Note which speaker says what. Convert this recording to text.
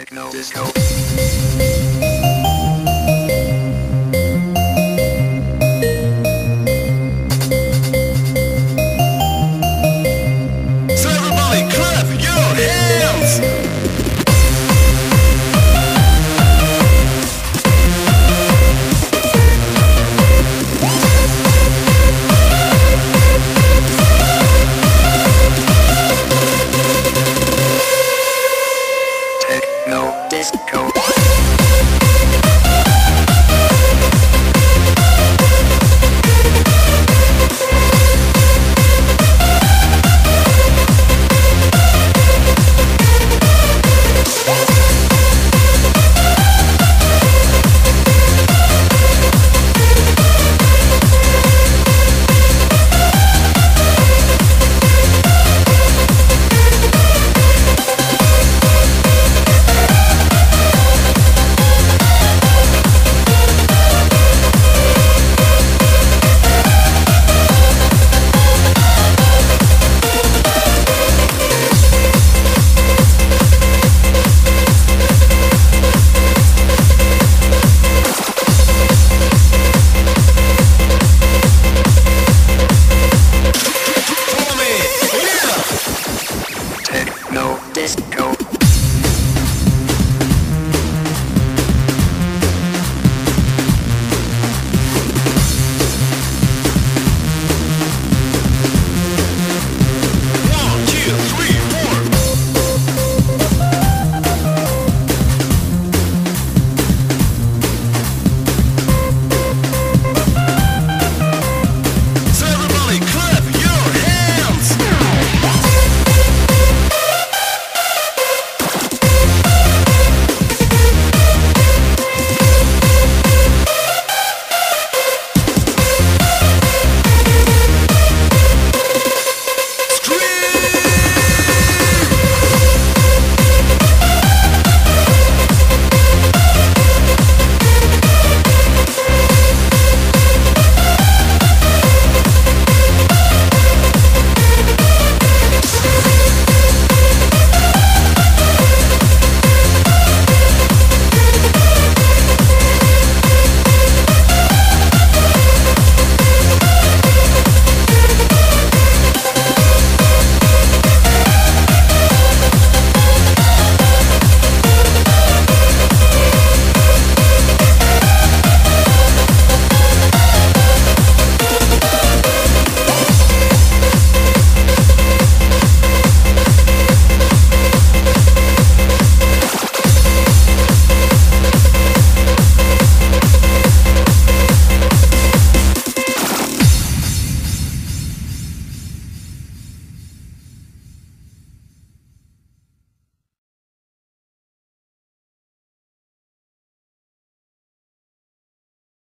Speaker 1: Techno disco. Disco. disco.